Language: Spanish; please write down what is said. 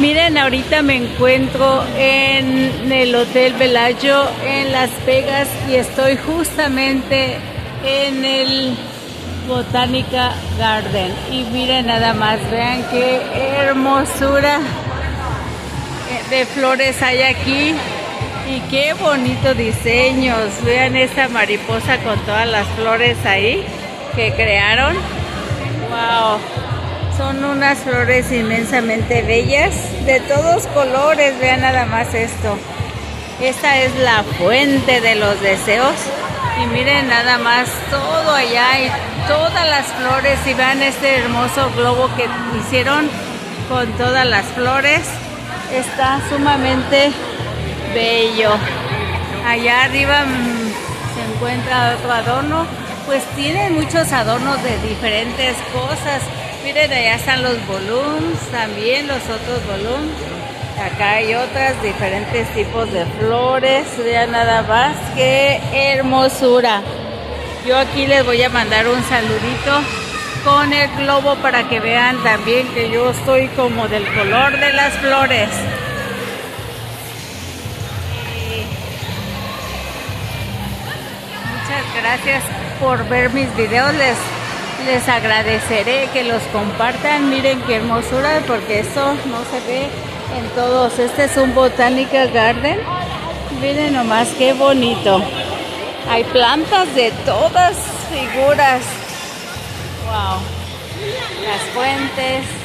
Miren, ahorita me encuentro en el Hotel Velayo en Las Vegas y estoy justamente en el Botánica Garden. Y miren nada más, vean qué hermosura de flores hay aquí. Y qué bonitos diseños. Vean esta mariposa con todas las flores ahí que crearon. Wow. Son unas flores inmensamente bellas, de todos colores, vean nada más esto. Esta es la fuente de los deseos. Y miren nada más todo allá y todas las flores. Y vean este hermoso globo que hicieron con todas las flores. Está sumamente bello. Allá arriba mm, se encuentra otro adorno. Pues tienen muchos adornos de diferentes cosas. Miren, allá están los balloons, también los otros balloons. Acá hay otras diferentes tipos de flores. Vean nada más, qué hermosura. Yo aquí les voy a mandar un saludito con el globo para que vean también que yo estoy como del color de las flores. Muchas gracias por ver mis videos. Les les agradeceré que los compartan. Miren qué hermosura, porque eso no se ve en todos. Este es un Botanical Garden. Miren nomás qué bonito. Hay plantas de todas figuras. Wow. Las fuentes.